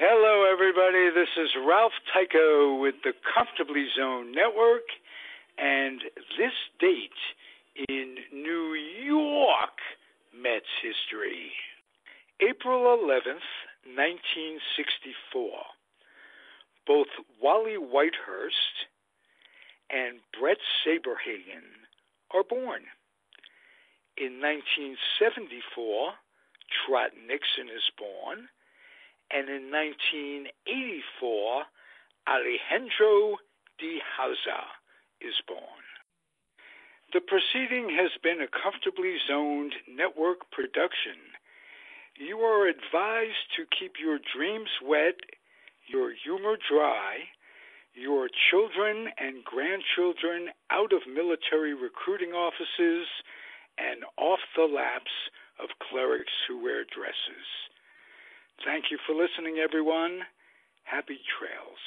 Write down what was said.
Hello, everybody. This is Ralph Tyko with the Comfortably Zone Network, and this date in New York Mets history April 11th, 1964. Both Wally Whitehurst and Bret Saberhagen are born. In 1974, Trot Nixon is born and in 1984, Alejandro De Aza is born. The proceeding has been a comfortably zoned network production. You are advised to keep your dreams wet, your humor dry, your children and grandchildren out of military recruiting offices and off the laps of clerics who wear dresses. Thank you for listening, everyone. Happy trails.